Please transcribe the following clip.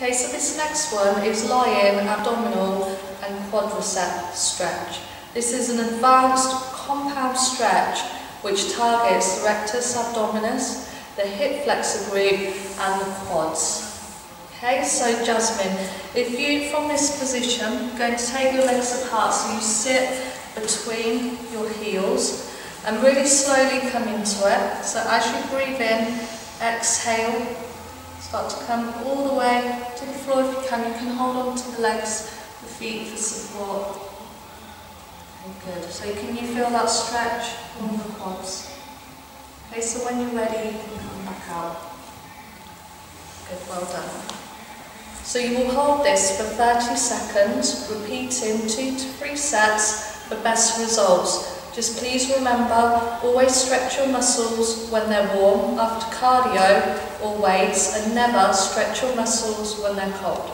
Okay, so this next one is lie-in, abdominal and quadricep stretch. This is an advanced compound stretch which targets the rectus abdominis, the hip flexor group and the quads. Okay, so Jasmine, if you, from this position, going to take your legs apart so you sit between your heels and really slowly come into it. So as you breathe in, exhale, start to come all the way to the floor if you can. You can hold on to the legs, the feet for support. Okay, good. So can you feel that stretch on the quads? Okay, so when you're ready, you come back out. Good, well done. So you will hold this for 30 seconds, repeating two to three sets for best results. Just please remember, always stretch your muscles when they're warm after cardio or weights and never stretch your muscles when they're cold.